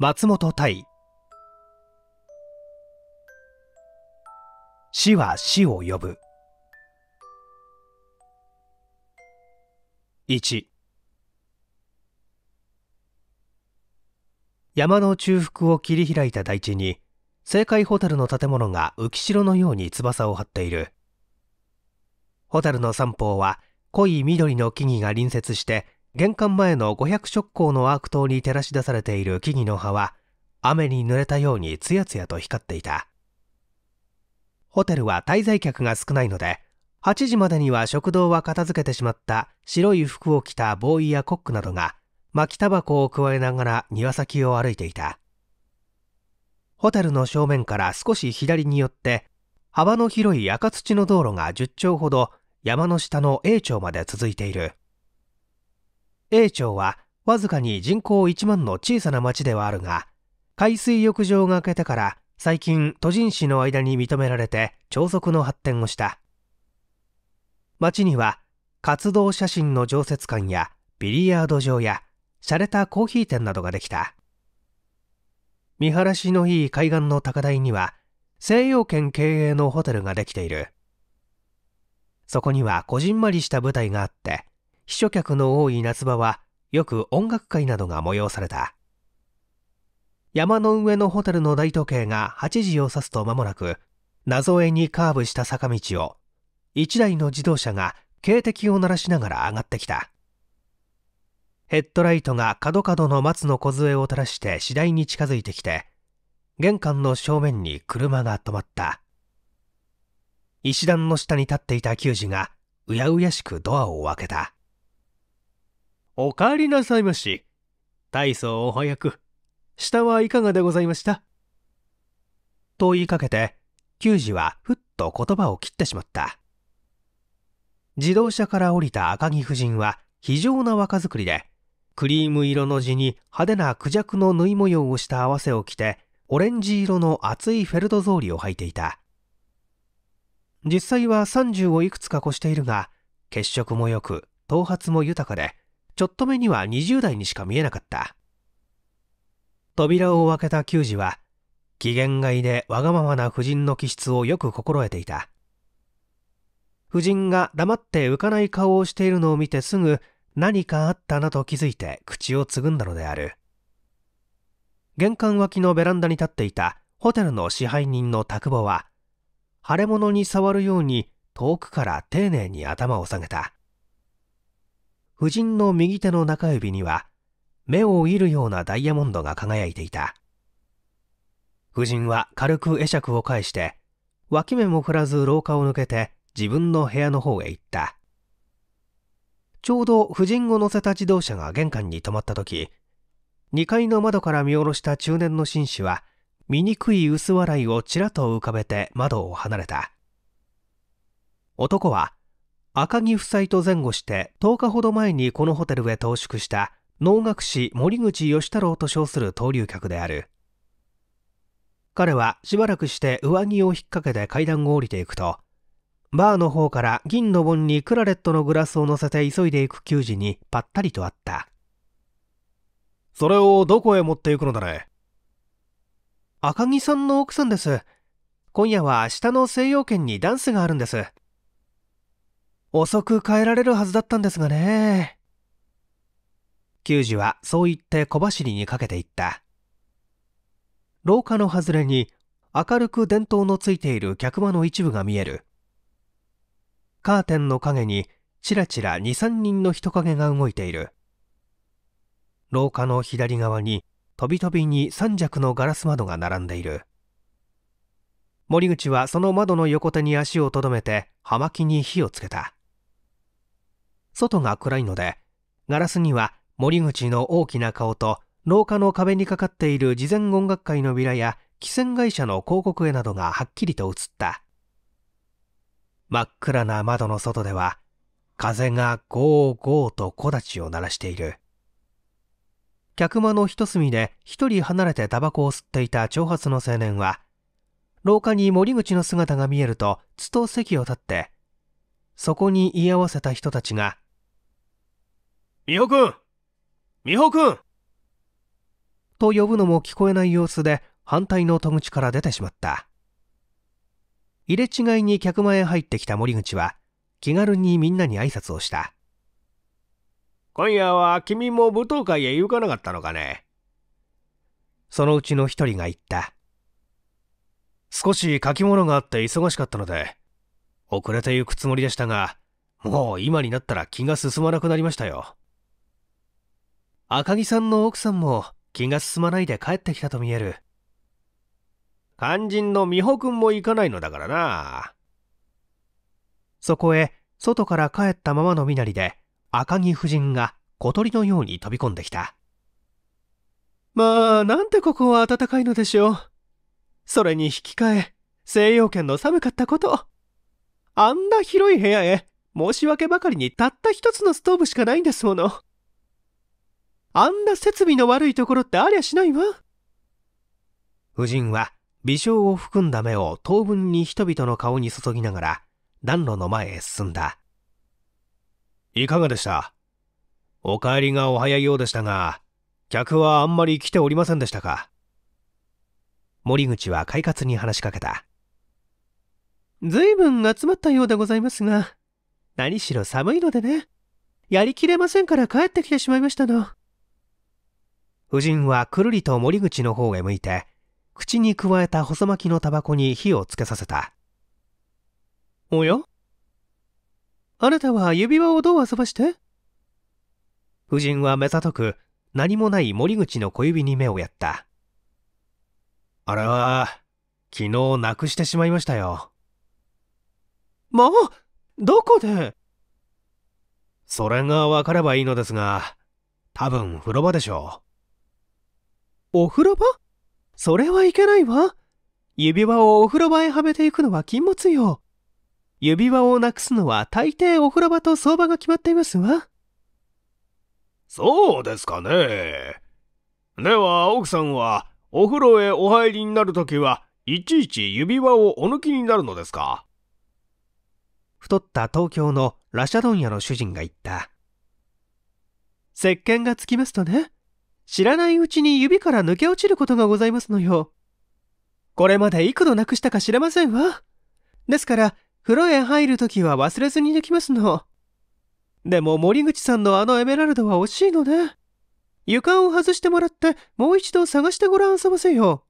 松本太死は死を呼ぶ。1山の中腹を切り開いた大地に青海ホテルの建物が浮城のように翼を張っている。ホテルの三方は濃い緑の木々が隣接して玄関前の500色光のアーク灯に照らし出されている木々の葉は雨に濡れたようにつやつやと光っていた。ホテルは滞在客が少ないので8時までには食堂は片付けてしまった白い服を着たボーイやコックなどが巻きタバコを加えながら庭先を歩いていた。ホテルの正面から少し左に寄って幅の広い赤土の道路が10丁ほど山の下の A 町まで続いている。A 町はわずかに人口1万の小さな町ではあるが海水浴場が開けてから最近都人市の間に認められて朝食の発展をした。町には活動写真の常設館やビリヤード場や洒落たコーヒー店などができた。見晴らしのいい海岸の高台には西洋圏経営のホテルができている。そこにはこじんまりした舞台があって秘書客の多い夏場はよく音楽会などが催された。山の上のホテルの大時計が8時を指すと間もなく謎絵にカーブした坂道を一台の自動車が警笛を鳴らしながら上がってきた。ヘッドライトが角々の松の梢を照らして次第に近づいてきて玄関の正面に車が止まった。石段の下に立っていた球児がうやうやしくドアを開けた。お帰りなさいまし。大層お早く。下はいかがでございました？と言いかけて、球児はふっと言葉を切ってしまった。自動車から降りた赤木夫人は非常な若作りで、クリーム色の地に派手なクジャクの縫い模様をした合わせを着て、オレンジ色の厚いフェルト草履を履いていた。実際は30をいくつか越しているが、血色も良く、頭髪も豊かで、ちょっと目には20代にしか見えなかった。扉を開けた球児は、機嫌がいでわがままな夫人の気質をよく心得ていた。夫人が黙って浮かない顔をしているのを見てすぐ何かあったなと気づいて口をつぐんだのである。玄関脇のベランダに立っていたホテルの支配人の宅母は、腫れ物に触るように遠くから丁寧に頭を下げた。夫人の右手の中指には目を射るようなダイヤモンドが輝いていた。夫人は軽く会釈を返して脇目も振らず廊下を抜けて自分の部屋の方へ行った。ちょうど夫人を乗せた自動車が玄関に止まった時2階の窓から見下ろした中年の紳士は醜い薄笑いをちらっと浮かべて窓を離れた。男は赤木夫妻と前後して10日ほど前にこのホテルへ投宿した能楽師森口義太郎と称する登竜客である。彼はしばらくして上着を引っ掛けて階段を降りていくとバーの方から銀の盆にクラレットのグラスを乗せて急いでいく球児にぱったりとあった。それをどこへ持っていくのだね赤木さんの奥さんです。今夜は下の西洋圏にダンスがあるんです。遅く帰られるはずだったんですがね。球児はそう言って小走りにかけていった。廊下の外れに明るく電灯のついている客間の一部が見える。カーテンの影にちらちら2、3人の人影が動いている。廊下の左側に飛び飛びに三尺のガラス窓が並んでいる。森口はその窓の横手に足をとどめて葉巻に火をつけた。外が暗いので、ガラスには森口の大きな顔と廊下の壁にかかっている事前音楽会のビラや汽船会社の広告絵などがはっきりと映った。真っ暗な窓の外では、風がゴーゴーと木立を鳴らしている。客間の一隅で一人離れてタバコを吸っていた長髪の青年は、廊下に森口の姿が見えると、つと席を立って、そこに居合わせた人たちが美穂くん美穂くんと呼ぶのも聞こえない様子で反対の戸口から出てしまった。入れ違いに客間へ入ってきた森口は気軽にみんなに挨拶をした。今夜は君も舞踏会へ行かなかったのかねそのうちの一人が言った。少し書き物があって忙しかったので、遅れて行くつもりでしたが、もう今になったら気が進まなくなりましたよ。赤木さんの奥さんも気が進まないで帰ってきたと見える。肝心の美穂くんも行かないのだからな。そこへ、外から帰ったままの身なりで、赤木夫人が小鳥のように飛び込んできた。まあ、なんてここは暖かいのでしょう。それに引き換え、西洋圏の寒かったこと。あんな広い部屋へ、申し訳ばかりにたった一つのストーブしかないんですもの。あんな設備の悪いところってありゃしないわ。夫人は微笑を含んだ目を当分に人々の顔に注ぎながら暖炉の前へ進んだ。いかがでした？お帰りがお早いようでしたが、客はあんまり来ておりませんでしたか？森口は快活に話しかけた。ずいぶん集まったようでございますが、何しろ寒いのでね、やりきれませんから帰ってきてしまいましたの。夫人はくるりと森口の方へ向いて、口にくわえた細巻きのタバコに火をつけさせた。おや？あなたは指輪をどう遊ばして？夫人は目ざとく、何もない森口の小指に目をやった。あれは、昨日なくしてしまいましたよ。まあ、どこで？それがわかればいいのですが、多分風呂場でしょう。お風呂場？それはいけないわ。指輪をお風呂場へはめていくのは禁物よ。指輪をなくすのは大抵お風呂場と相場が決まっていますわ。そうですかね。では、奥さんはお風呂へお入りになるときはいちいち指輪をお抜きになるのですか？太った東京のラシャドン屋の主人が言った。石鹸がつきますとね、知らないうちに指から抜け落ちることがございますのよ。これまで幾度なくしたか知れませんわ。ですから、風呂へ入るときは忘れずにできますの。でも森口さんのあのエメラルドは惜しいのね。床を外してもらってもう一度探してごらんあそばせよ。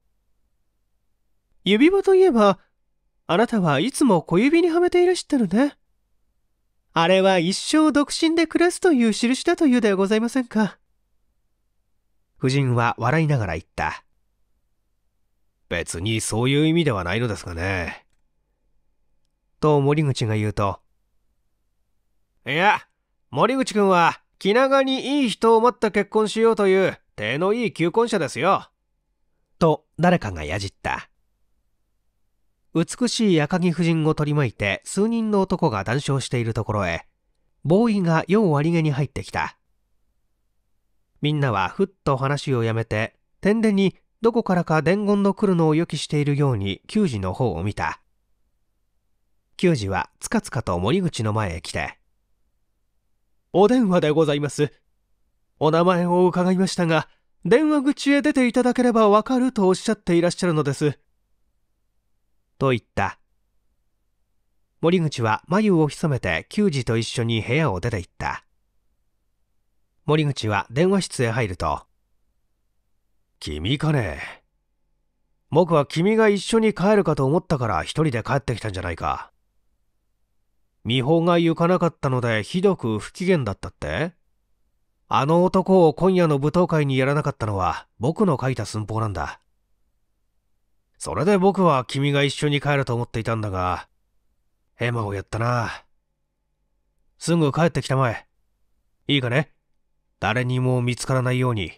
指輪といえば、あなたはいつも小指にはめていらっしたのね。あれは一生独身で暮らすという印だというではございませんか。夫人は笑いながら言った。別にそういう意味ではないのですがね。と森口が言うと。いや、森口くんは気長にいい人を待って結婚しようという手のいい求婚者ですよ。と誰かがやじった。美しい赤木夫人を取り巻いて数人の男が談笑しているところへ、ボーイが夜割り毛に入ってきた。みんなはふっと話をやめて、天でにどこからか伝言の来るのを予期しているように球児の方を見た。球児はつかつかと森口の前へ来て、お電話でございます。お名前を伺いましたが、電話口へ出ていただければわかるとおっしゃっていらっしゃるのです。と言った。森口は眉を潜めて球児と一緒に部屋を出て行った。森口は電話室へ入ると、君かね僕は君が一緒に帰るかと思ったから一人で帰ってきたんじゃないか。美穂が行かなかったのでひどく不機嫌だったって？あの男を今夜の舞踏会にやらなかったのは僕の書いた寸法なんだ。それで僕は君が一緒に帰ると思っていたんだが、ヘマをやったな。すぐ帰ってきたまえ。いいかね？誰にも見つからないように。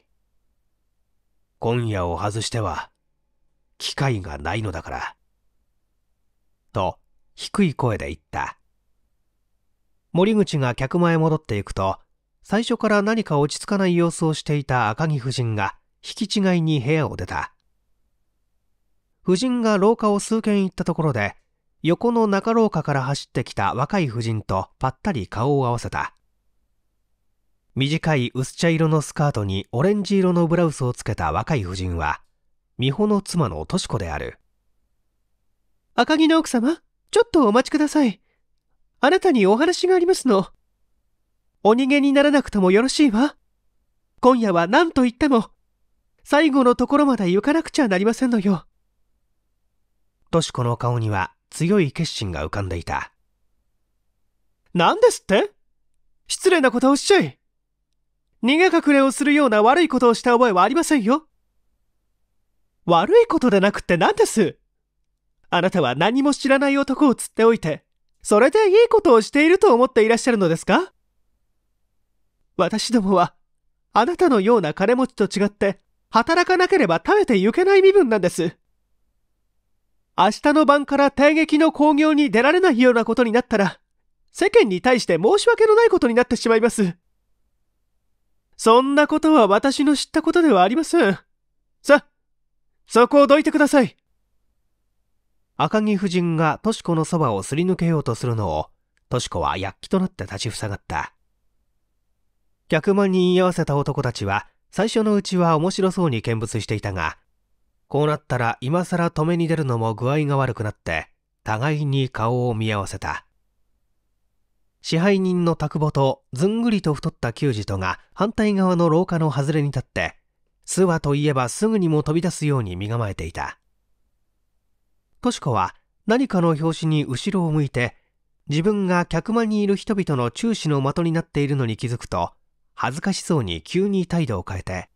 今夜を外しては、機会がないのだから。と、低い声で言った。森口が客間へ戻っていくと、最初から何か落ち着かない様子をしていた赤木夫人が引き違いに部屋を出た。夫人が廊下を数軒行ったところで、横の中廊下から走ってきた若い夫人とぱったり顔を合わせた。短い薄茶色のスカートにオレンジ色のブラウスをつけた若い婦人は美穂の妻のとし子である。赤木の奥様ちょっとお待ちください。あなたにお話がありますの。お逃げにならなくともよろしいわ。今夜は何と言っても最後のところまで行かなくちゃなりませんのよ。とし子の顔には強い決心が浮かんでいた。何ですって？失礼なことをおっしゃい逃げ隠れをするような悪いことをした覚えはありませんよ。悪いことでなくって何です？あなたは何も知らない男を釣っておいてそれでいいことをしていると思っていらっしゃるのですか？私どもはあなたのような金持ちと違って働かなければ食べてゆけない身分なんです。明日の晩から帝劇の興行に出られないようなことになったら世間に対して申し訳のないことになってしまいます。そんなことは私の知ったことではありません。さ、そこをどいてください。赤木夫人がとし子のそばをすり抜けようとするのを、とし子は躍起となって立ちふさがった。客間に言い合わせた男たちは、最初のうちは面白そうに見物していたが、こうなったら今更止めに出るのも具合が悪くなって、互いに顔を見合わせた。支配人の宅母とずんぐりと太った球児とが反対側の廊下の外れに立って、諏訪といえばすぐにも飛び出すように身構えていた。とし子は何かの拍子に後ろを向いて、自分が客間にいる人々の注視の的になっているのに気づくと、恥ずかしそうに急に態度を変えて。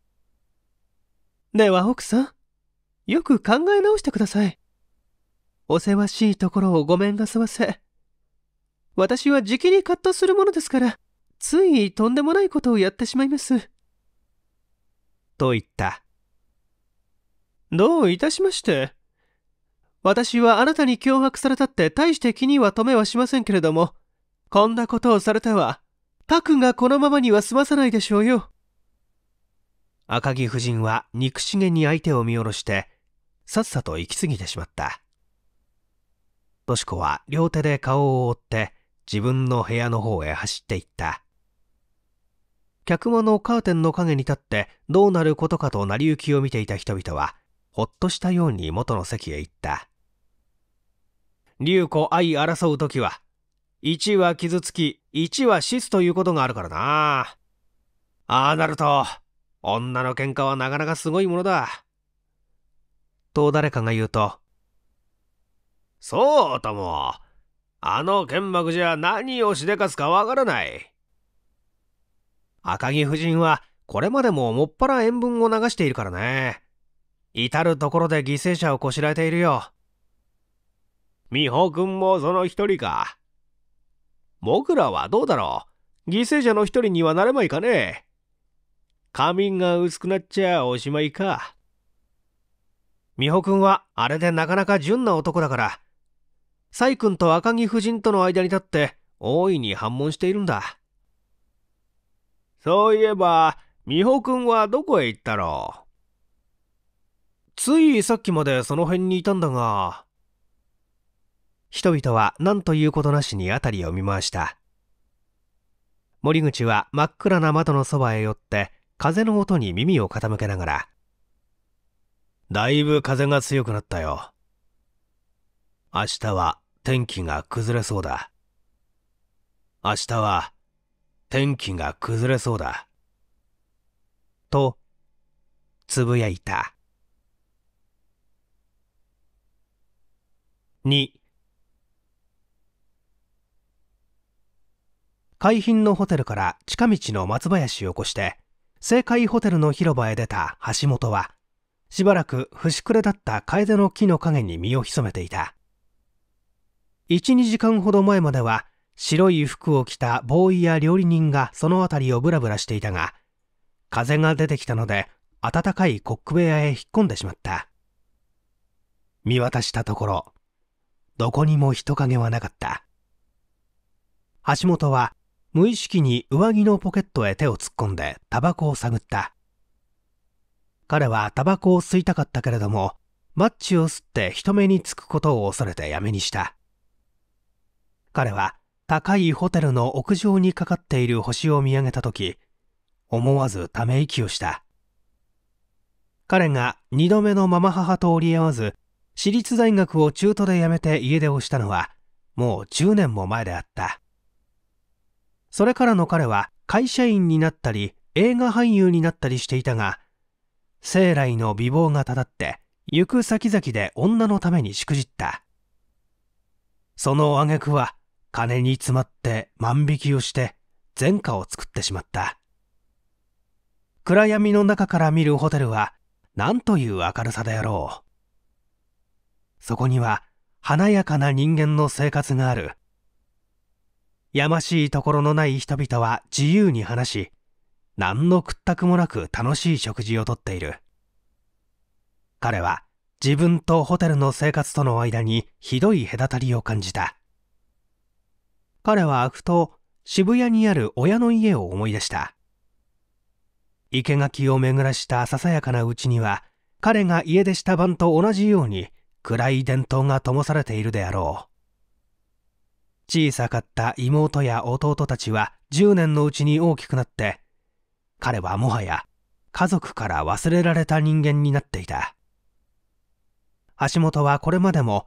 では奥さん、よく考え直してください。おせわしいところをごめんなさわせ。私はじきに葛藤するものですから、ついとんでもないことをやってしまいます。と言った。どういたしまして？私はあなたに脅迫されたって大して気には留めはしませんけれども、こんなことをされては、核がこのままには済まさないでしょうよ。赤木夫人は憎しげに相手を見下ろして、さっさと行き過ぎてしまった。とし子は両手で顔を覆って、自分の部屋の方へ走っていった。客間のカーテンの陰に立ってどうなることかと成り行きを見ていた人々は、ほっとしたように元の席へ行った。竜子愛争う時は、1は傷つき、1は死すということがあるからな。ああなると、女の喧嘩はなかなかすごいものだ。と誰かが言うと、そうとも、あの剣幕じゃ何をしでかすかわからない。赤木夫人はこれまでももっぱら塩分を流しているからね。至るところで犠牲者をこしらえているよ。美穂君もその一人か。僕らはどうだろう犠牲者の一人にはなれまいかね髪が薄くなっちゃおしまいか。美穂君はあれでなかなか純な男だから、サ君と赤木夫人との間に立って大いに反問しているんだ。そういえば、美穂君はどこへ行ったろう？ついさっきまでその辺にいたんだが。人々は何ということなしに辺りを見回した。森口は真っ暗な窓のそばへ寄って風の音に耳を傾けながら。だいぶ風が強くなったよ。明日は天気が崩れそうだ。明日は天気が崩れそうだ。と、つぶやいた。2海浜のホテルから近道の松林を越して正解ホテルの広場へ出た橋本はしばらく節くれだった楓の木の陰に身を潜めていた1、2時間ほど前までは白い服を着たボーイや料理人がその辺りをブラブラしていたが、風が出てきたので暖かいコック部屋へ引っ込んでしまった。見渡したところ、どこにも人影はなかった。橋本は無意識に上着のポケットへ手を突っ込んでタバコを探った。彼はタバコを吸いたかったけれども、マッチを吸って人目につくことを恐れてやめにした。彼は高いホテルの屋上にかかっている星を見上げた時思わずため息をした。彼が二度目のママ母と折り合わず私立大学を中途で辞めて家出をしたのはもう10年も前であった。それからの彼は会社員になったり映画俳優になったりしていたが生来の美貌がたたって行く先々で女のためにしくじった。その挙句は金に詰まって万引きをして前科を作ってしまった。暗闇の中から見るホテルは何という明るさであろう。そこには華やかな人間の生活がある。やましいところのない人々は自由に話し何の屈託もなく楽しい食事をとっている。彼は自分とホテルの生活との間にひどい隔たりを感じた。彼はふと渋谷にある親の家を思い出した。生垣を巡らしたささやかなうちには彼が家出した晩と同じように暗い伝統が灯されているであろう。小さかった妹や弟たちは10年のうちに大きくなって彼はもはや家族から忘れられた人間になっていた。橋本はこれまでも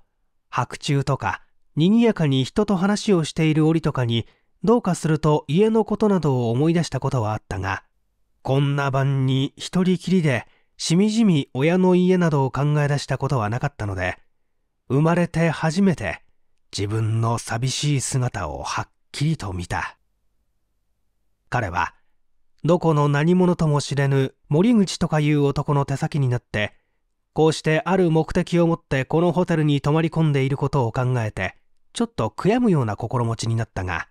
白昼とか賑やかに人と話をしている折とかにどうかすると家のことなどを思い出したことはあったがこんな晩に一人きりでしみじみ親の家などを考え出したことはなかったので生まれて初めて自分の寂しい姿をはっきりと見た。彼はどこの何者とも知れぬ森口とかいう男の手先になってこうしてある目的を持ってこのホテルに泊まり込んでいることを考えてちょっと悔やむような心持ちになったが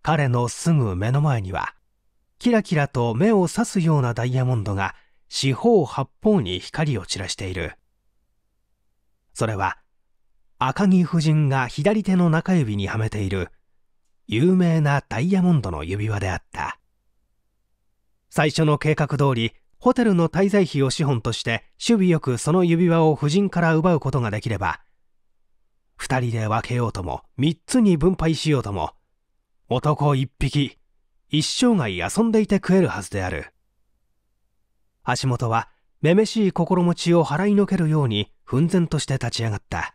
彼のすぐ目の前にはキラキラと目を刺すようなダイヤモンドが四方八方に光を散らしている。それは赤木夫人が左手の中指にはめている有名なダイヤモンドの指輪であった。最初の計画通りホテルの滞在費を資本として守備よくその指輪を夫人から奪うことができれば二人で分けようとも三つに分配しようとも男一匹一生涯遊んでいて食えるはずである。橋本はめめしい心持ちを払いのけるように奮然として立ち上がった。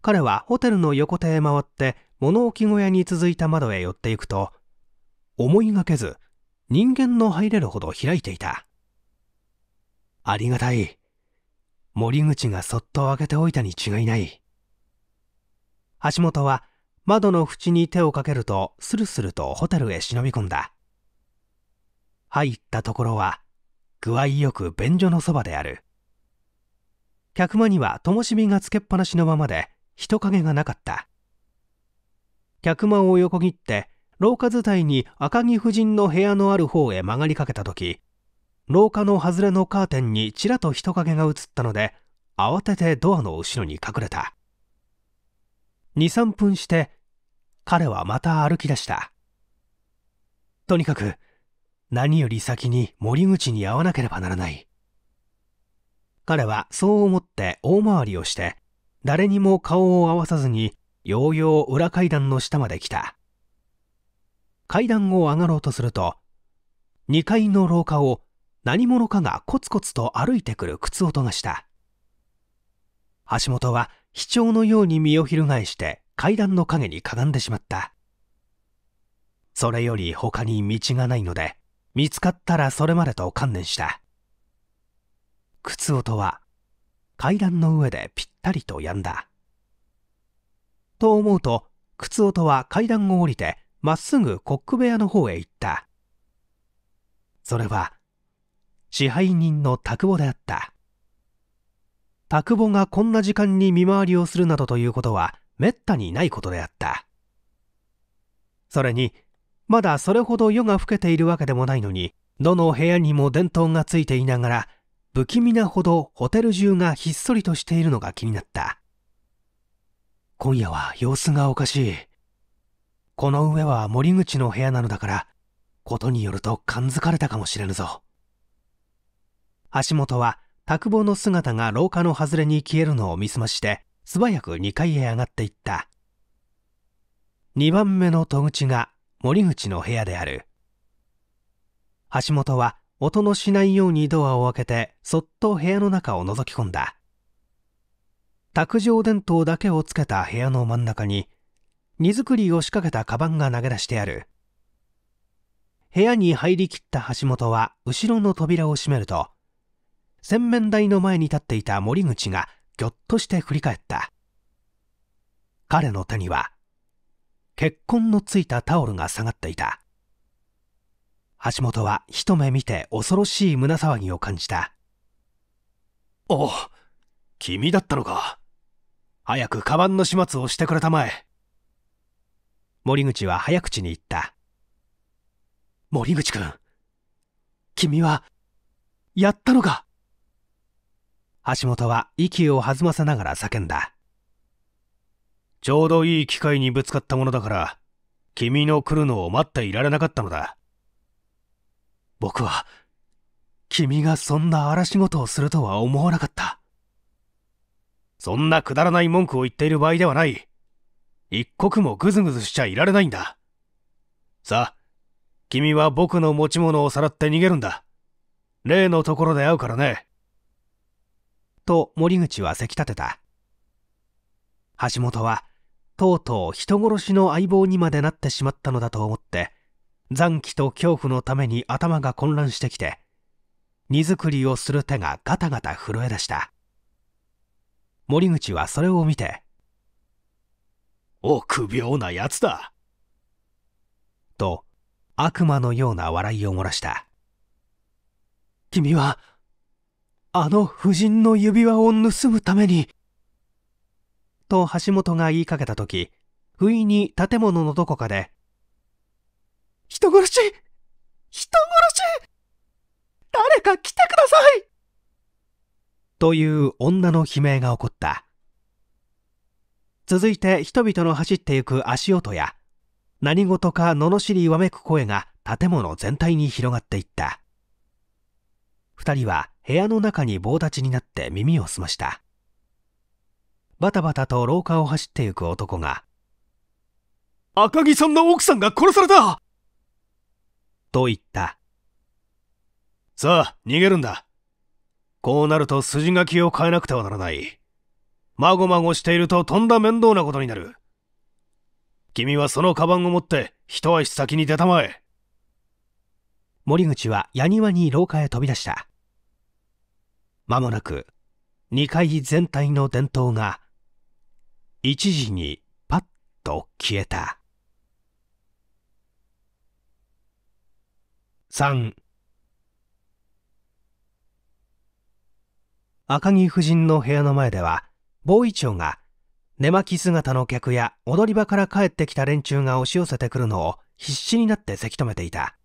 彼はホテルの横手へ回って物置小屋に続いた窓へ寄っていくと思いがけず人間の入れるほど開いていた。ありがたい。森口がそっと開けておいたに違いない。橋本は窓の縁に手をかけるとスルスルとホテルへ忍び込んだ。入ったところは具合よく便所のそばである。客間には灯火がつけっぱなしのままで人影がなかった。客間を横切って廊下伝いに赤木夫人の部屋のある方へ曲がりかけた時廊下の外れのカーテンにちらと人影が映ったので慌ててドアの後ろに隠れた。23分して彼はまた歩き出した。とにかく何より先に森口に会わなければならない。彼はそう思って大回りをして誰にも顔を合わさずにようよう裏階段の下まで来た。階段を上がろうとすると2階の廊下を何者かがコツコツと歩いてくる靴音がした橋本は卑怯のように身を翻して階段の影にかがんでしまったそれより他に道がないので見つかったらそれまでと観念した靴音は階段の上でぴったりと止んだ。と思うと、靴音は階段を降りて、まっすぐコック部屋の方へ行った。それは、支配人の拓保であった。拓保がこんな時間に見回りをするなどということは、めったにないことであった。それに、まだそれほど夜が更けているわけでもないのに、どの部屋にも電灯がついていながら、不気味なほどホテル中がひっそりとしているのが気になった。今夜は様子がおかしい。この上は森口の部屋なのだから、ことによると感づかれたかもしれぬぞ。橋本は、拓保の姿が廊下の外れに消えるのを見すまして、素早く2階へ上がっていった。2番目の戸口が森口の部屋である。橋本は音のしないようにドアを開けてそっと部屋の中を覗き込んだ卓上電灯だけをつけた部屋の真ん中に荷造りを仕掛けたカバンが投げ出してある部屋に入りきった橋本は後ろの扉を閉めると洗面台の前に立っていた森口がぎょっとして振り返った。彼の手には血痕のついたタオルが下がっていた。橋本は一目見て恐ろしい胸騒ぎを感じた。おお君だったのか。早くカバンの始末をしてくれたまえ。森口は早口に言った。森口君君はやったのか橋本は息を弾ませながら叫んだ。ちょうどいい機会にぶつかったものだから君の来るのを待っていられなかったのだ。僕は君がそんな荒仕事をするとは思わなかった。そんなくだらない文句を言っている場合ではない。一刻もぐずぐずしちゃいられないんだ。さあ君は僕の持ち物をさらって逃げるんだ。例のところで会うからね。と森口はせき立てた。橋本はとうとう人殺しの相棒にまでなってしまったのだと思って残機と恐怖のために頭が混乱してきて荷造りをする手がガタガタ震え出した。森口はそれを見て臆病なやつだ。と悪魔のような笑いを漏らした。君はあの婦人の指輪を盗むために。と橋本が言いかけた時不意に建物のどこかで人殺し!人殺し!誰か来てください!という女の悲鳴が起こった。続いて人々の走ってゆく足音や何事か罵りわめく声が建物全体に広がっていった。二人は部屋の中に棒立ちになって耳を澄ましたバタバタと廊下を走ってゆく男が「赤木さんの奥さんが殺された!」と言った。さあ、逃げるんだ。こうなると筋書きを変えなくてはならない。まごまごしているととんだ面倒なことになる。君はそのカバンを持って一足先に出たまえ。森口は矢庭に廊下へ飛び出した。まもなく、2階全体の電灯が、一時にパッと消えた。3赤木夫人の部屋の前ではボーイ長が寝巻き姿の客や踊り場から帰ってきた連中が押し寄せてくるのを必死になってせき止めていた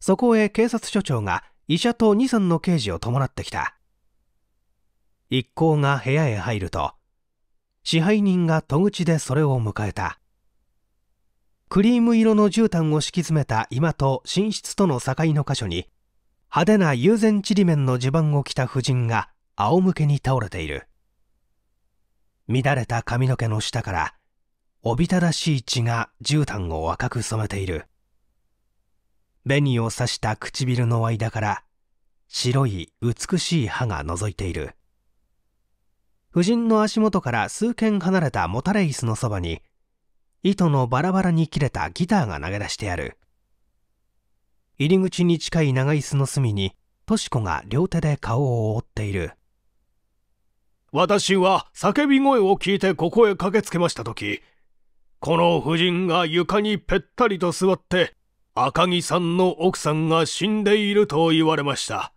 そこへ警察署長が医者と二三の刑事を伴ってきた。一行が部屋へ入ると支配人が戸口でそれを迎えた。クリーム色の絨毯を敷き詰めた居間と寝室との境の箇所に派手な友禅ちりめんの襦袢を着た婦人が仰向けに倒れている。乱れた髪の毛の下からおびただしい血が絨毯を赤く染めている。紅を刺した唇の間から白い美しい歯が覗いている。婦人の足元から数軒離れたモタレイスのそばに糸のバラバラに切れたギターが投げ出してある。入り口に近い長椅子の隅にとし子が両手で顔を覆っている。私は叫び声を聞いてここへ駆けつけました時この婦人が床にぺったりと座って赤木さんの奥さんが死んでいると言われました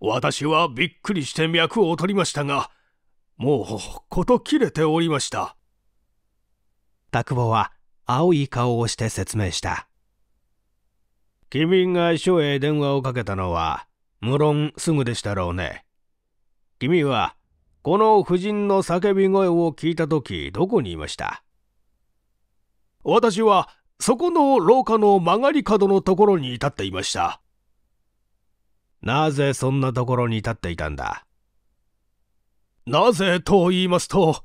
私はびっくりして脈を取りましたがもう事切れておりました田久保は青い顔をして説明した。君が署へ電話をかけたのは、無論すぐでしたろうね。君は、この婦人の叫び声を聞いたとき、どこにいました？私は、そこの廊下の曲がり角のところに立っていました。なぜそんなところに立っていたんだ？なぜと言いますと、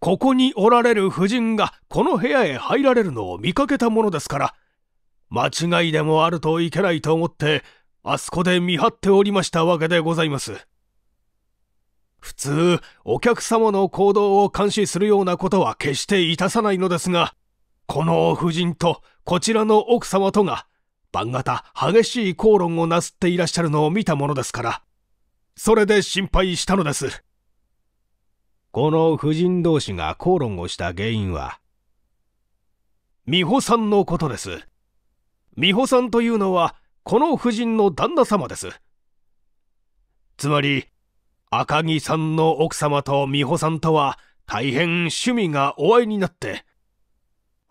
ここにおられる婦人がこの部屋へ入られるのを見かけたものですから、間違いでもあるといけないと思って、あそこで見張っておりましたわけでございます。普通、お客様の行動を監視するようなことは決していたさないのですが、この夫人とこちらの奥様とが、晩方激しい口論をなすっていらっしゃるのを見たものですから、それで心配したのです。この夫人同士が口論をした原因は、美穂さんのことです。美穂さんというのは、この夫人の旦那様です。つまり、赤木さんの奥様と美穂さんとは大変趣味がお会いになって、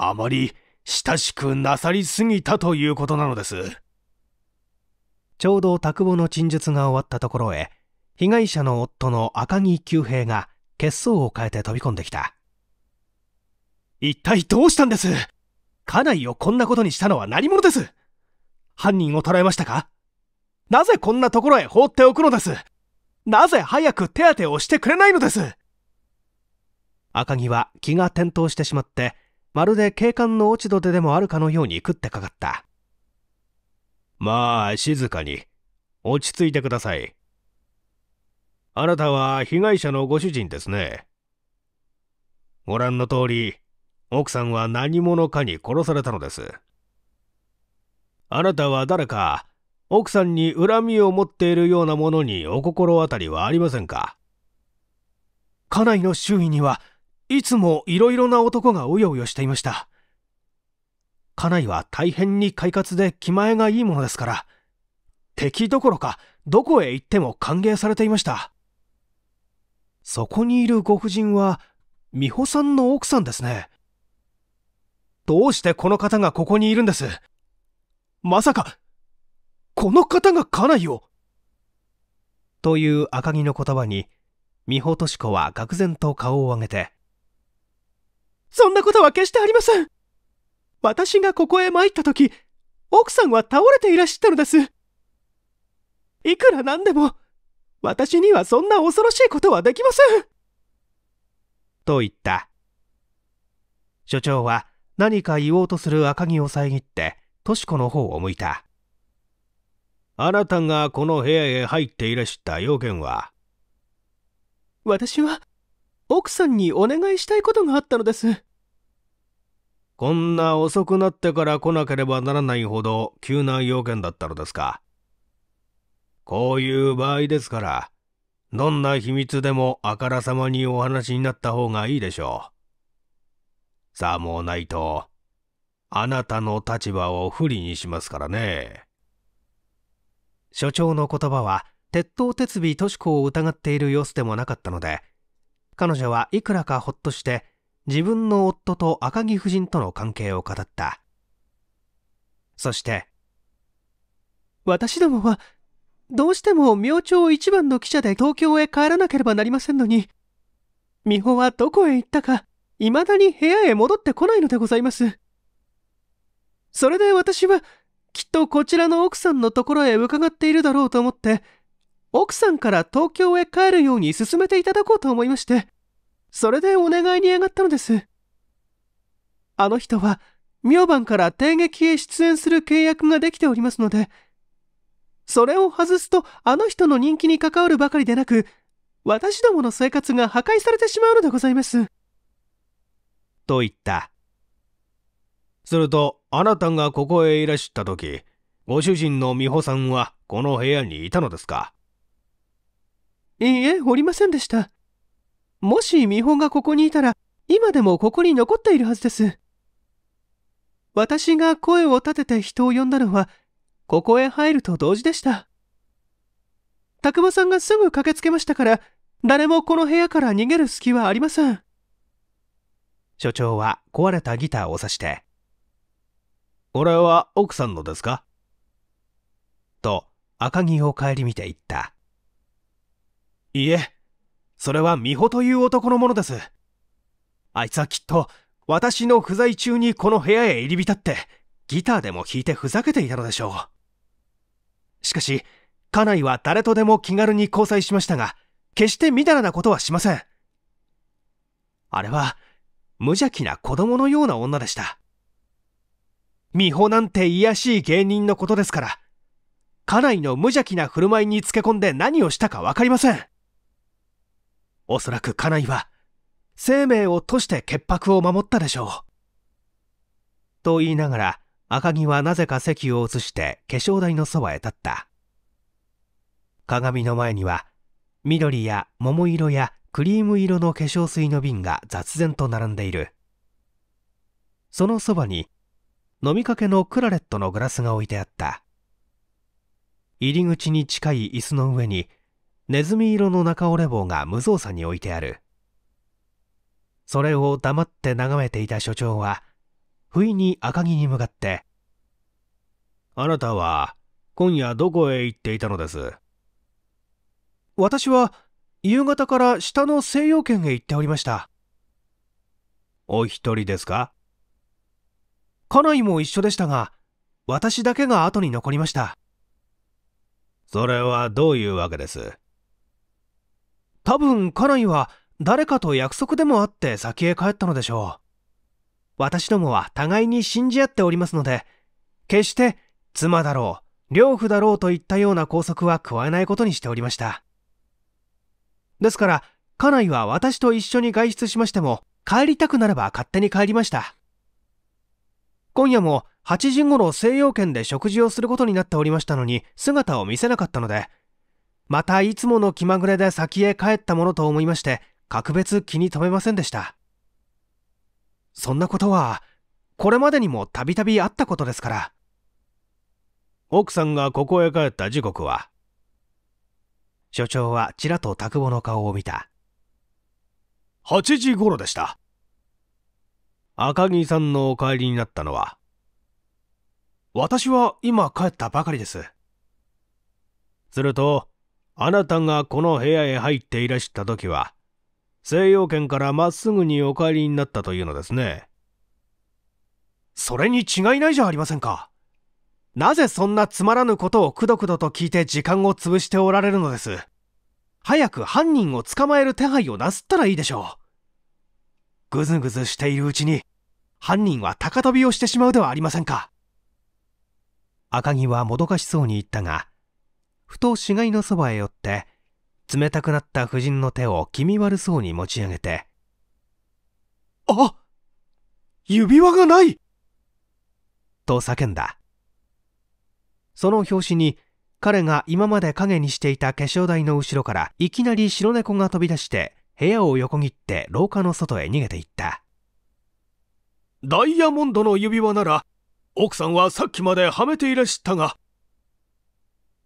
あまり親しくなさりすぎたということなのです。ちょうど拓保の陳述が終わったところへ、被害者の夫の赤木久平が血相を変えて飛び込んできた。一体どうしたんです？家内をこんなことにしたのは何者です？犯人を捕らえましたか？なぜこんなところへ放っておくのです？なぜ早く手当てをしてくれないのです？赤木は気が転倒してしまって、まるで警官の落ち度ででもあるかのように食ってかかった。まあ、静かに。落ち着いてください。あなたは被害者のご主人ですね。ご覧の通り、奥さんは何者かに殺されたのです。あなたは誰か奥さんに恨みを持っているようなものにお心当たりはありませんか？家内の周囲にはいつもいろいろな男がうようよしていました。家内は大変に快活で気前がいいものですから、敵どころかどこへ行っても歓迎されていました。そこにいるご婦人は、美穂さんの奥さんですね。どうしてこの方がここにいるんです？まさか、この方が家内を？という赤木の言葉に、美穂敏子は愕然と顔を上げて、そんなことは決してありません私がここへ参った時、奥さんは倒れていらっしゃったのです。いくらなんでも、私にはそんな恐ろしいことはできませんと言った。所長は何か言おうとする赤木を遮って、とし子の方を向いた。あなたがこの部屋へ入っていらした要件は？私は奥さんにお願いしたいことがあったのです。こんな遅くなってから来なければならないほど急な要件だったのですか。こういう場合ですから、どんな秘密でもあからさまにお話になった方がいいでしょう。さあもうないと、あなたの立場を不利にしますからね。所長の言葉は、鉄頭鉄尾とし子を疑っている様子でもなかったので、彼女はいくらかほっとして、自分の夫と赤木夫人との関係を語った。そして、私どもは、どうしても明朝一番の記者で東京へ帰らなければなりませんのに、美穂はどこへ行ったか、未だに部屋へ戻ってこないのでございます。それで私は、きっとこちらの奥さんのところへ伺っているだろうと思って、奥さんから東京へ帰るように進めていただこうと思いまして、それでお願いに上がったのです。あの人は、明晩から帝劇へ出演する契約ができておりますので、それを外すとあの人の人気に関わるばかりでなく、私どもの生活が破壊されてしまうのでございます。と言った。すると、あなたがここへいらした時、ご主人の美穂さんはこの部屋にいたのですか？いいえ、おりませんでした。もし美穂がここにいたら、今でもここに残っているはずです。私が声を立てて人を呼んだのは、ここへ入ると同時でした。たくまさんがすぐ駆けつけましたから、誰もこの部屋から逃げる隙はありません。所長は壊れたギターを指して、これは奥さんのですか？と赤木を顧みて言った。いえ、それは美穂という男のものです。あいつはきっと私の不在中にこの部屋へ入り浸ってギターでも弾いてふざけていたのでしょう。しかし、家内は誰とでも気軽に交際しましたが、決してみだらなことはしません。あれは無邪気な子供のような女でした。美穂なんて卑しい芸人のことですから、家内の無邪気な振る舞いにつけ込んで何をしたかわかりません。おそらく家内は、生命を賭して潔白を守ったでしょう。と言いながら、赤木はなぜか席を移して化粧台のそばへ立った。鏡の前には、緑や桃色やクリーム色の化粧水の瓶が雑然と並んでいる。そのそばに、飲みかけのクラレットのグラスが置いてあった。入り口に近い椅子の上に、ネズミ色の中折れ棒が無造作に置いてある。それを黙って眺めていた所長は、不意に赤木に向かって、あなたは今夜どこへ行っていたのです私は夕方から下の西洋圏へ行っておりました。お一人ですか家内も一緒でしたが、私だけが後に残りました。それはどういうわけです？多分家内は誰かと約束でもあって先へ帰ったのでしょう。私どもは互いに信じ合っておりますので、決して妻だろう、両夫だろうといったような拘束は加えないことにしておりました。ですから、家内は私と一緒に外出しましても、帰りたくなれば勝手に帰りました。今夜も8時頃西洋圏で食事をすることになっておりましたのに、姿を見せなかったので、またいつもの気まぐれで先へ帰ったものと思いまして、格別気に留めませんでした。そんなことは、これまでにもたびたびあったことですから。奥さんがここへ帰った時刻は所長はちらと拓保の顔を見た。8時頃でした。赤木さんのお帰りになったのは私は今帰ったばかりです。すると、あなたがこの部屋へ入っていらした時は、西洋圏からまっすぐにお帰りになったというのですね。それに違いないじゃありませんか。なぜそんなつまらぬことをくどくどと聞いて時間を潰しておられるのです。早く犯人を捕まえる手配をなすったらいいでしょう。ぐずぐずしているうちに、犯人は高飛びをしてしまうではありませんか。赤木はもどかしそうに言ったが、ふと死骸のそばへ寄って、冷たくなった夫人の手を気味悪そうに持ち上げて、あ指輪がないと叫んだ。その拍子に、彼が今まで影にしていた化粧台の後ろからいきなり白猫が飛び出して部屋を横切って廊下の外へ逃げていった。ダイヤモンドの指輪なら、奥さんはさっきまではめていらしたが。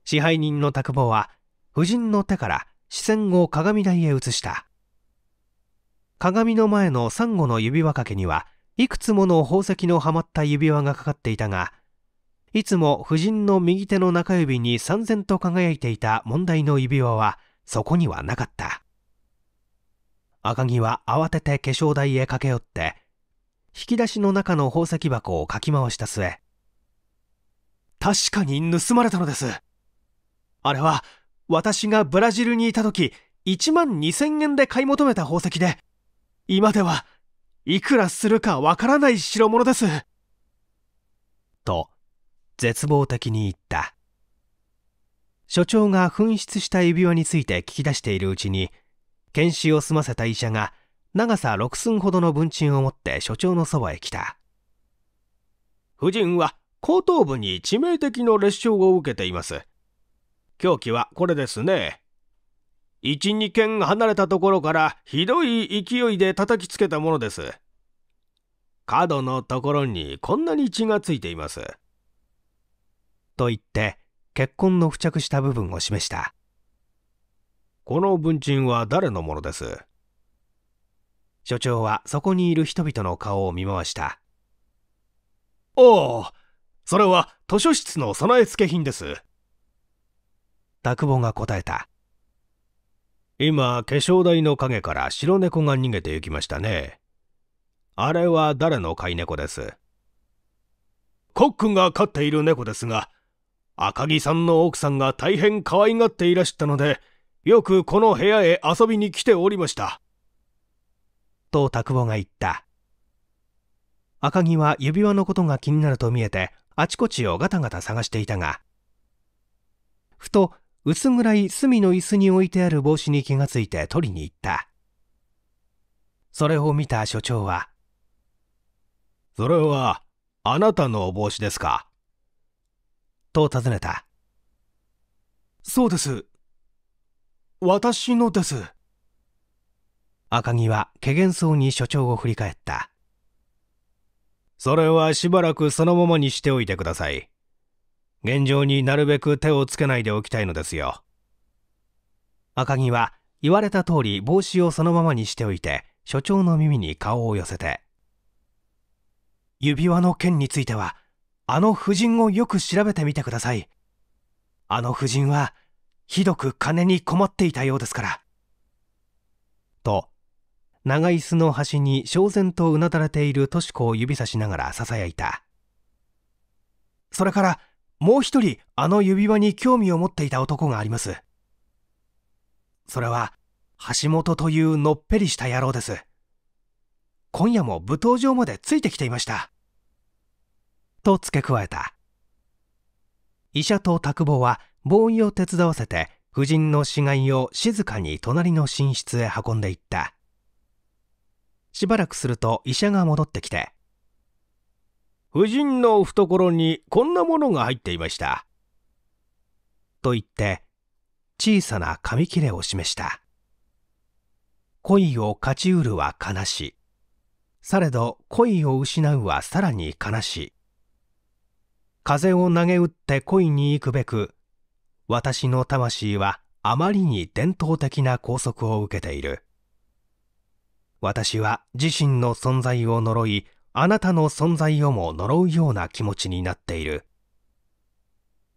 支配人の拓保は、夫人の手から視線を鏡台へ移した。鏡の前のサンゴの指輪掛けにはいくつもの宝石のはまった指輪がかかっていたが、いつも夫人の右手の中指に三然と輝いていた問題の指輪はそこにはなかった。赤木は慌てて化粧台へ駆け寄って、引き出しの中の宝石箱をかき回した末、確かに盗まれたのです。あれは私がブラジルにいた時、1万2000円で買い求めた宝石で、今ではいくらするかわからない代物です。と、絶望的に言った。所長が紛失した指輪について聞き出しているうちに、検視を済ませた医者が長さ6寸ほどの文鎮を持って所長のそばへ来た。夫人は後頭部に致命的な裂傷を受けています。凶器はこれですね。一、二軒離れたところからひどい勢いで叩きつけたものです。角のところにこんなに血がついています。と言って、血痕の付着した部分を示した。この文鎮は誰のものです？所長はそこにいる人々の顔を見回した。おお、それは図書室の備え付け品です。拓保が答えた。今、化粧台の影から白猫が逃げて行きましたね。あれは誰の飼い猫です？コックが飼っている猫ですが、赤木さんの奥さんが大変可愛がっていらしたので、よくこの部屋へ遊びに来ておりました。と拓保が言った。赤木は指輪のことが気になると見えてあちこちをガタガタ探していたがふと薄暗い隅の椅子に置いてある帽子に気がついて取りに行った。それを見た所長は「それはあなたのお帽子ですか?」と尋ねた。そうです。私のです。赤木は怪げそうに所長を振り返った。それはしばらくそのままにしておいてください現状になるべく手をつけないでおきたいのですよ。赤木は言われた通り帽子をそのままにしておいて所長の耳に顔を寄せて指輪の件についてはあの夫人をよく調べてみてください。あの夫人はひどく金に困っていたようですから。と長椅子の端に焦然とうなだれているとし子を指さしながらささやいた。それからもう一人あの指輪に興味を持っていた男があります。それは橋本というのっぺりした野郎です。今夜も舞踏場までついてきていました。と付け加えた。医者と拓保はボーイを手伝わせて夫人の死骸を静かに隣の寝室へ運んでいった。しばらくすると医者が戻ってきて夫人の懐にこんなものが入っていました。と言って、小さな紙切れを示した。恋を勝ちうるは悲し。されど恋を失うはさらに悲し。風を投げ打って恋に行くべく、私の魂はあまりに伝統的な拘束を受けている。私は自身の存在を呪い、あなたの存在をも呪うような気持ちになっている。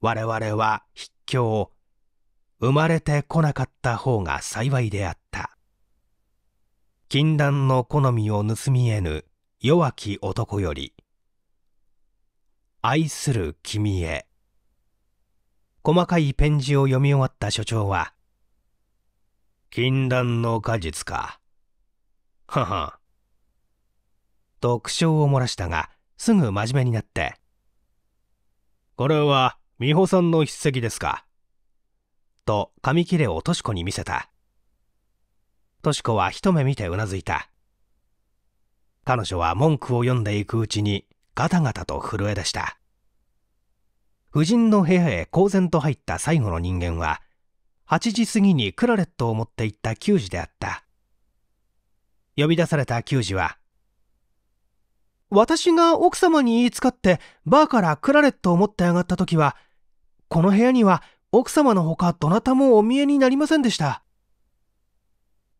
我々は筆境、生まれてこなかった方が幸いであった。禁断の好みを盗み得ぬ弱き男より、愛する君へ。細かいペン字を読み終わった所長は、禁断の果実か。はは。と苦笑を漏らしたが、すぐ真面目になって。これは、美穂さんの筆跡ですか？と、紙切れをとし子に見せた。とし子は一目見てうなずいた。彼女は文句を読んでいくうちに、ガタガタと震え出した。夫人の部屋へ公然と入った最後の人間は、8時過ぎにクラレットを持って行った球児であった。呼び出された球児は、私が奥様に言いつかってバーからクラレットを持って上がった時は、この部屋には奥様のほかどなたもお見えになりませんでした。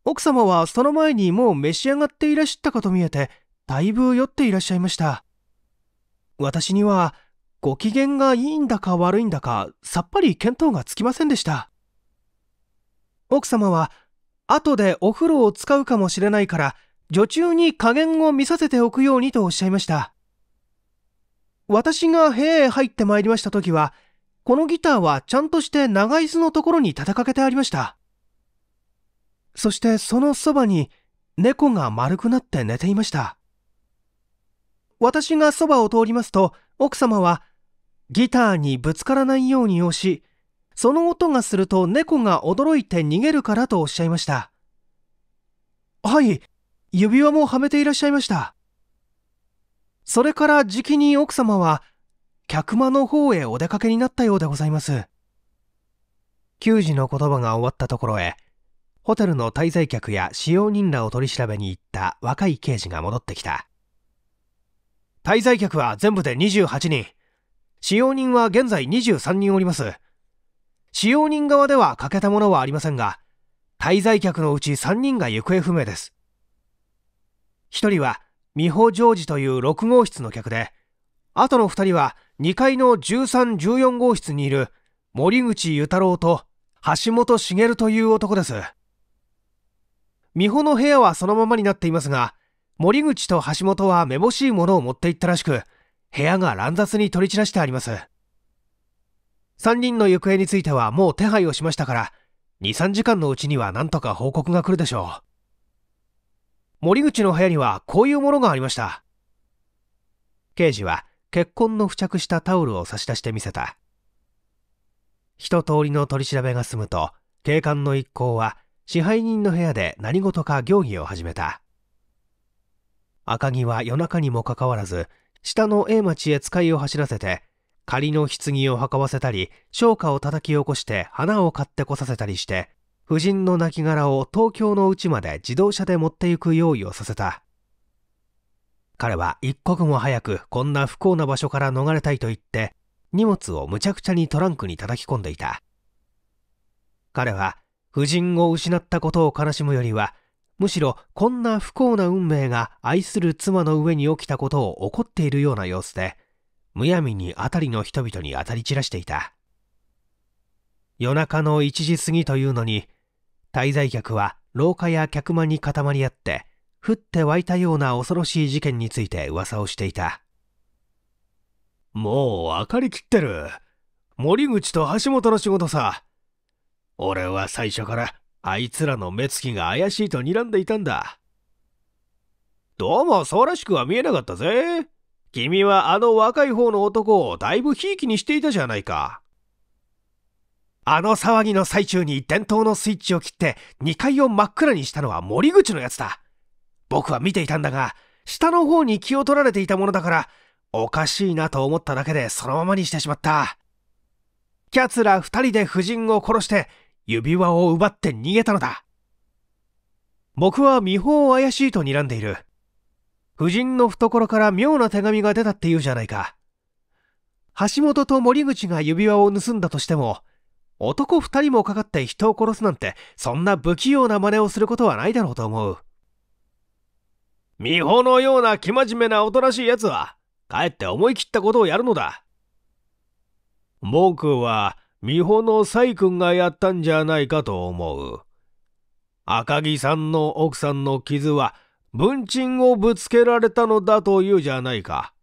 奥様はその前にもう召し上がっていらっしゃったかと見えて、だいぶ酔っていらっしゃいました。私にはご機嫌がいいんだか悪いんだかさっぱり見当がつきませんでした。奥様は後でお風呂を使うかもしれないから女中に加減を見させておくようにとおっしゃいました。私が部屋へ入ってまいりました時は、このギターはちゃんとして長椅子のところに立てかけてありました。そしてそのそばに猫が丸くなって寝ていました。私がそばを通りますと、奥様はギターにぶつからないように押し、その音がすると猫が驚いて逃げるからとおっしゃいました。はい、指輪もはめていらっしゃいました。それからじきに奥様は、客間の方へお出かけになったようでございます。給仕の言葉が終わったところへ、ホテルの滞在客や使用人らを取り調べに行った若い刑事が戻ってきた。滞在客は全部で28人。使用人は現在23人おります。使用人側では欠けたものはありませんが、滞在客のうち3人が行方不明です。1人は美穂ジョージという6号室の客で、あとの2人は2階の13、14号室にいる森口裕太郎と橋本茂という男です。美穂の部屋はそのままになっていますが、森口と橋本はめぼしいものを持って行ったらしく、部屋が乱雑に取り散らしてあります。3人の行方についてはもう手配をしましたから、2、3時間のうちには何とか報告が来るでしょう。森口の部屋にはこういうものがありました。刑事は血痕の付着したタオルを差し出してみせた一通りの取り調べが済むと警官の一行は支配人の部屋で何事か行儀を始めた赤城は夜中にもかかわらず下の A 町へ使いを走らせて仮の棺を運ばせたり商家を叩き起こして花を買ってこさせたりして夫人の亡骸を東京の家まで自動車で持って行く用意をさせた。彼は一刻も早くこんな不幸な場所から逃れたいと言って荷物をむちゃくちゃにトランクに叩き込んでいた。彼は夫人を失ったことを悲しむよりはむしろこんな不幸な運命が愛する妻の上に起きたことを怒っているような様子でむやみに辺りの人々に当たり散らしていた。夜中の1時過ぎというのに滞在客は廊下や客間に固まり合って降って湧いたような恐ろしい事件について噂をしていた。もう分かりきってる。森口と橋本の仕事さ。俺は最初からあいつらの目つきが怪しいと睨んでいたんだ。どうもそうらしくは見えなかったぜ。君はあの若い方の男をだいぶひいきにしていたじゃないか。あの騒ぎの最中に電灯のスイッチを切って2階を真っ暗にしたのは森口のやつだ僕は見ていたんだが、下の方に気を取られていたものだから、おかしいなと思っただけでそのままにしてしまった。キャツら二人で夫人を殺して、指輪を奪って逃げたのだ。僕は見本を怪しいと睨んでいる。夫人の懐から妙な手紙が出たっていうじゃないか。橋本と森口が指輪を盗んだとしても、男二人もかかって人を殺すなんて、そんな不器用な真似をすることはないだろうと思う。美穂のような生真面目なおとなしい奴は、かえって思い切ったことをやるのだ。僕は、美穂の細君がやったんじゃないかと思う。赤木さんの奥さんの傷は、文鎮をぶつけられたのだというじゃないか。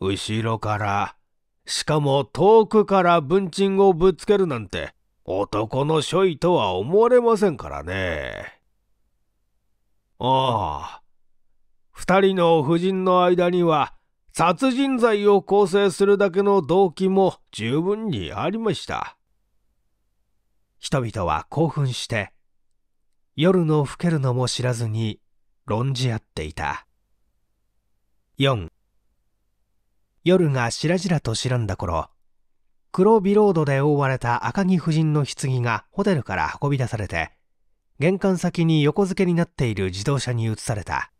後ろから、しかも遠くから文鎮をぶつけるなんて、男の所為とは思われませんからね。ああ、二人の夫人の間には殺人罪を構成するだけの動機も十分にありました人々は興奮して夜の更けるのも知らずに論じ合っていた4夜がしらじらと白んだ頃黒ビロードで覆われた赤木夫人の棺がホテルから運び出されて玄関先に横付けになっている自動車に移された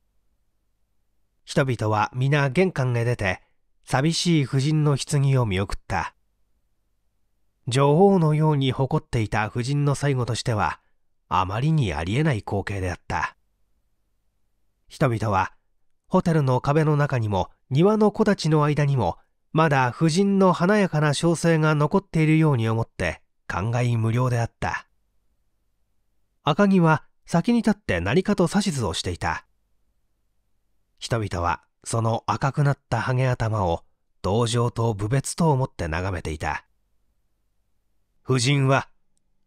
人々は皆玄関へ出て、寂しい夫人の棺を見送った。女王のように誇っていた夫人の最後としては、あまりにありえない光景であった。人々は、ホテルの壁の中にも庭の木立の間にも、まだ夫人の華やかな小生が残っているように思って、感慨無量であった。赤木は先に立って何かと指図をしていた。人々はその赤くなったハゲ頭を同情と侮蔑と思って眺めていた。夫人は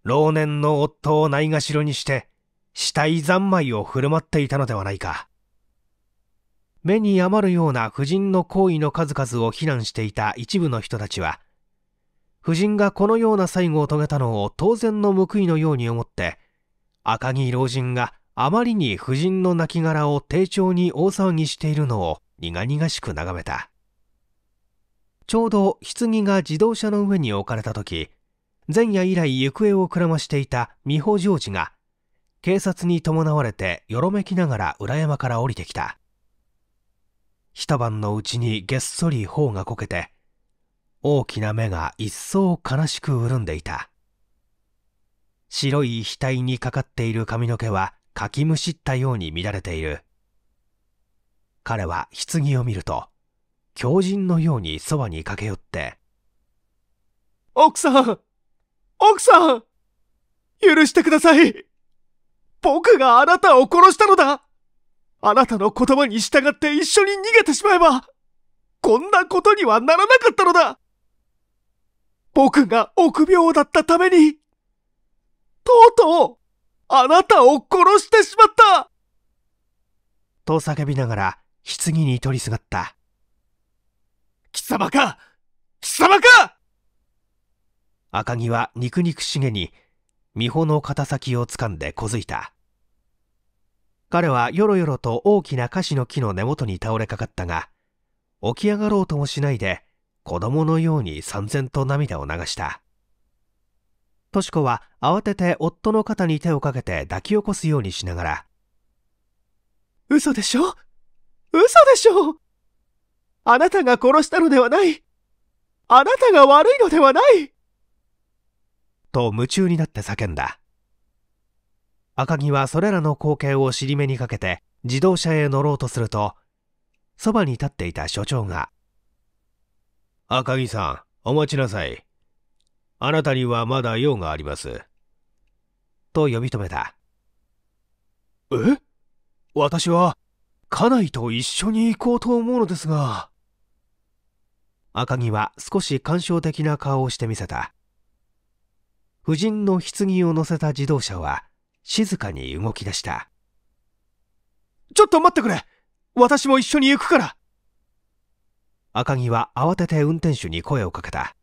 老年の夫をないがしろにして死体三昧を振る舞っていたのではないか。目に余るような夫人の行為の数々を非難していた一部の人たちは、夫人がこのような最後を遂げたのを当然の報いのように思って、赤木老人があまりに夫人の亡骸を丁重に大騒ぎしているのを苦々しく眺めた。ちょうど棺が自動車の上に置かれた時、前夜以来行方をくらましていた美穂ジョージが、警察に伴われてよろめきながら裏山から降りてきた。一晩のうちにげっそり頬がこけて、大きな目が一層悲しく潤んでいた。白い額にかかっている髪の毛はかきむしったように乱れている。彼は棺を見ると、狂人のようにそばに駆け寄って、奥さん奥さん許してください僕があなたを殺したのだあなたの言葉に従って一緒に逃げてしまえば、こんなことにはならなかったのだ。僕が臆病だったために、とうとうあなたを殺してしまった。と叫びながら棺に取りすがった。貴様か貴様か！赤木は肉肉しげに美穂の肩先を掴んで小づいた彼はよろよろと大きな樫の木の根元に倒れかかったが起き上がろうともしないで子供のように三然と涙を流した。とし子は慌てて夫の肩に手をかけて抱き起こすようにしながら「嘘でしょ？嘘でしょ？あなたが殺したのではない。あなたが悪いのではない。と夢中になって叫んだ。赤木はそれらの光景を尻目にかけて自動車へ乗ろうとするとそばに立っていた所長が「赤木さんお待ちなさい。あなたにはまだ用があります」と呼び止めた。え？私は家内と一緒に行こうと思うのですが。赤木は少し感傷的な顔をしてみせた。夫人の棺を乗せた自動車は静かに動き出した。ちょっと待ってくれ。私も一緒に行くから。赤木は慌てて運転手に声をかけた。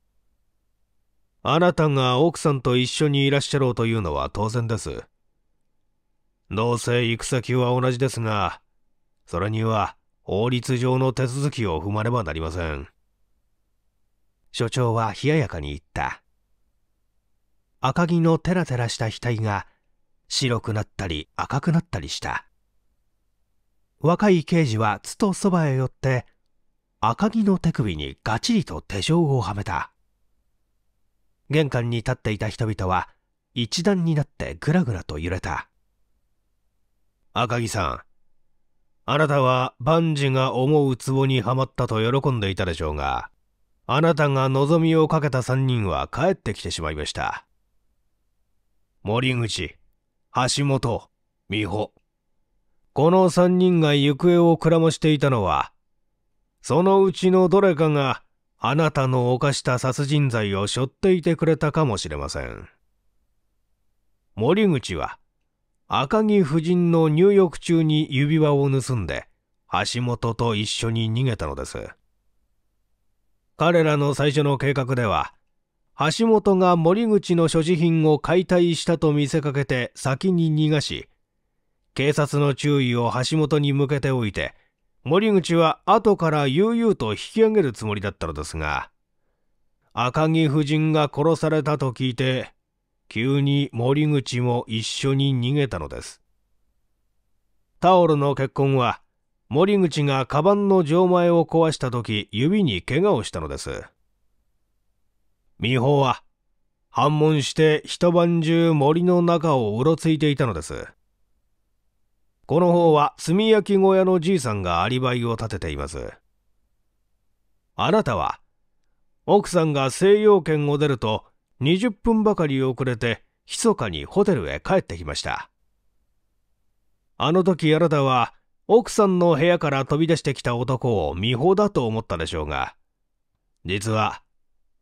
あなたが奥さんと一緒にいらっしゃろうというのは当然です。どうせ行く先は同じですがそれには法律上の手続きを踏まねばなりません。所長は冷ややかに言った。赤木のテラテラした額が白くなったり赤くなったりした。若い刑事はつとそばへ寄って赤木の手首にガチリと手錠をはめた。玄関に立っていた人々は一段になってぐらぐらと揺れた。赤木さんあなたは万事が思う壺にはまったと喜んでいたでしょうがあなたが望みをかけた三人は帰ってきてしまいました。森口、橋本、美穂。この三人が行方をくらましていたのは、そのうちのどれかがあなたの犯した殺人罪を背負っていてくれたかもしれません。森口は、赤木夫人の入浴中に指輪を盗んで、橋本と一緒に逃げたのです。彼らの最初の計画では、橋本が森口の所持品を解体したと見せかけて先に逃がし、警察の注意を橋本に向けておいて、森口は後から悠々と引き上げるつもりだったのですが、赤木夫人が殺されたと聞いて、急に森口も一緒に逃げたのです。タオルの結婚は、森口がカバンの錠前を壊した時指に怪我をしたのです。美穂は反問して一晩中森の中をうろついていたのです。この方は炭焼き小屋のじいさんがアリバイを立てています。あなたは奥さんが西洋圏を出ると20分ばかり遅れて密かにホテルへ帰ってきました。あの時あなたは奥さんの部屋から飛び出してきた男を美穂だと思ったでしょうが、実は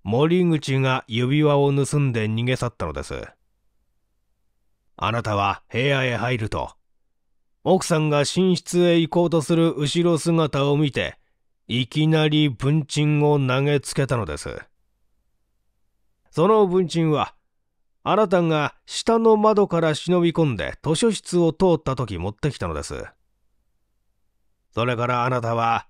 森口が指輪を盗んで逃げ去ったのです。あなたは部屋へ入ると、奥さんが寝室へ行こうとする後ろ姿を見て、いきなり文鎮を投げつけたのです。その文鎮は、あなたが下の窓から忍び込んで図書室を通った時持ってきたのです。それからあなたは、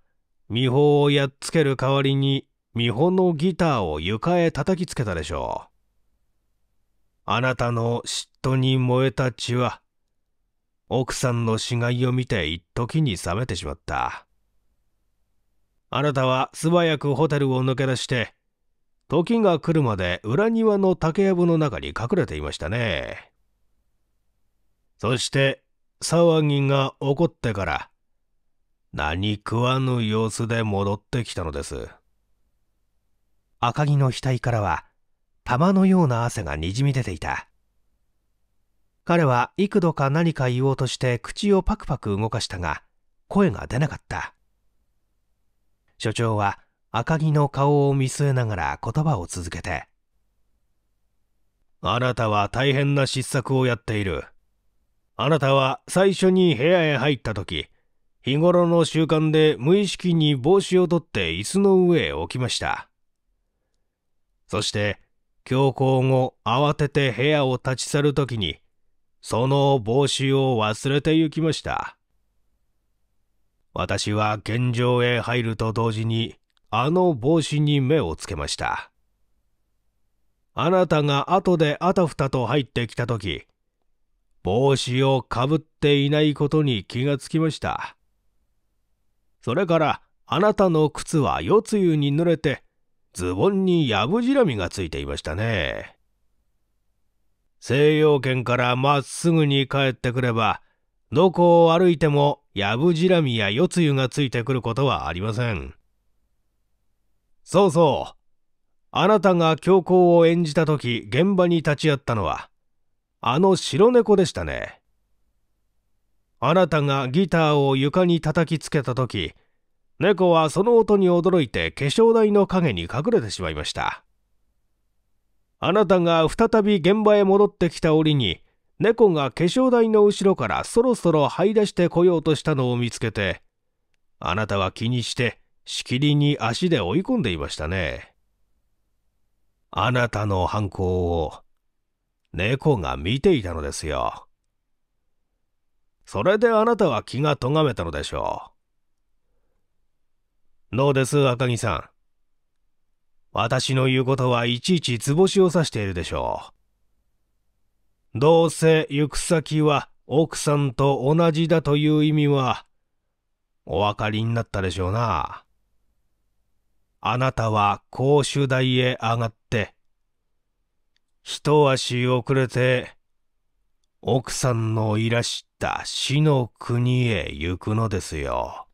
美穂をやっつける代わりに美穂のギターを床へ叩きつけたでしょう。あなたの嫉妬に燃えた血は、奥さんの死骸を見て一時に冷めてしまった。あなたは素早くホテルを抜け出して、時が来るまで裏庭の竹やぶの中に隠れていましたね。そして騒ぎが起こってから何食わぬ様子で戻ってきたのです。赤木の額からは玉のような汗がにじみ出ていた彼は幾度か何か言おうとして口をパクパク動かしたが声が出なかった所長は赤木の顔を見据えながら言葉を続けて「あなたは大変な失策をやっている。あなたは最初に部屋へ入った時日頃の習慣で無意識に帽子を取って椅子の上へ置きました。そして、強行後慌てて部屋を立ち去るときに、その帽子を忘れて行きました。私は現場へ入ると同時に、あの帽子に目をつけました。あなたが後であたふたと入ってきたとき、帽子をかぶっていないことに気がつきました。それからあなたの靴は夜露に濡れて、ズボンにやぶじらみがついていましたね。西洋圏からまっすぐに帰ってくれば、どこを歩いてもやぶじらみや夜露がついてくることはありません。そうそう。あなたが教皇を演じた時現場に立ち会ったのは、あの白猫でしたね。あなたがギターを床に叩きつけた時、猫はその音に驚いて化粧台の陰に隠れてしまいました。あなたが再び現場へ戻ってきた折に、猫が化粧台の後ろからそろそろ這い出してこようとしたのを見つけて、あなたは気にしてしきりに足で追い込んでいましたね。あなたの犯行を猫が見ていたのですよ。それであなたは気が咎めたのでしょう。どうです赤木さん？私の言うことはいちいち図星を指しているでしょう。どうせ行く先は奥さんと同じだという意味はお分かりになったでしょうな。あなたは公主台へ上がって、一足遅れて、奥さんのいらした死の国へ行くのですよ。